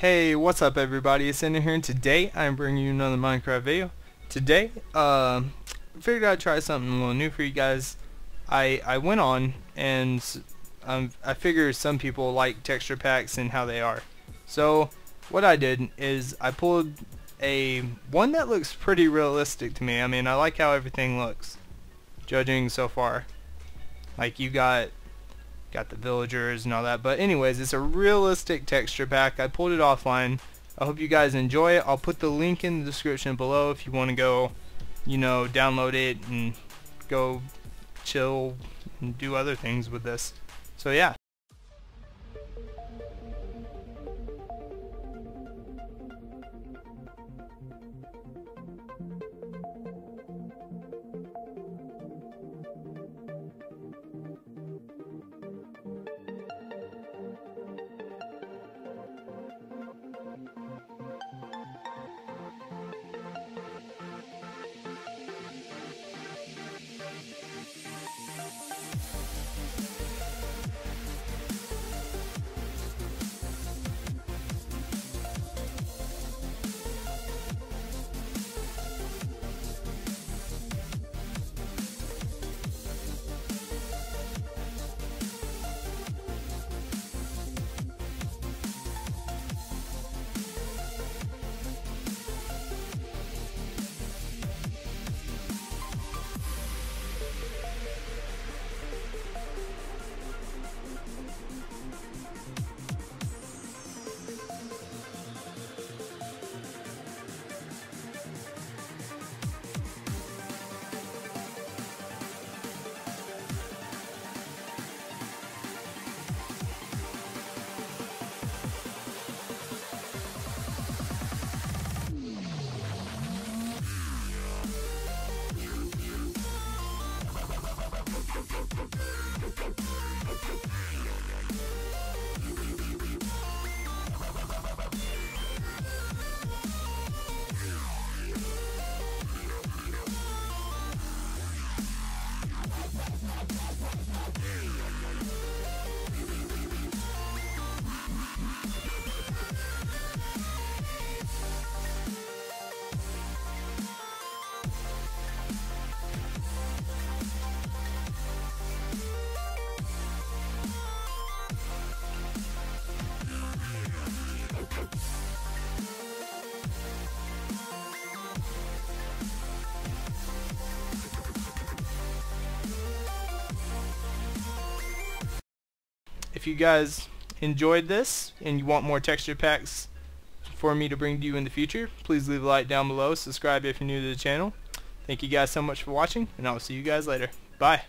Hey, what's up everybody? It's Ender here and today I'm bringing you another Minecraft video. Today, uh, figured I'd try something a little new for you guys. I, I went on and um, I figure some people like texture packs and how they are. So, what I did is I pulled a one that looks pretty realistic to me. I mean, I like how everything looks, judging so far. Like you got got the villagers and all that. But anyways, it's a realistic texture pack. I pulled it offline. I hope you guys enjoy it. I'll put the link in the description below if you want to go, you know, download it and go chill and do other things with this. So yeah. Yeah. If you guys enjoyed this and you want more texture packs for me to bring to you in the future, please leave a like down below. Subscribe if you're new to the channel. Thank you guys so much for watching, and I'll see you guys later. Bye.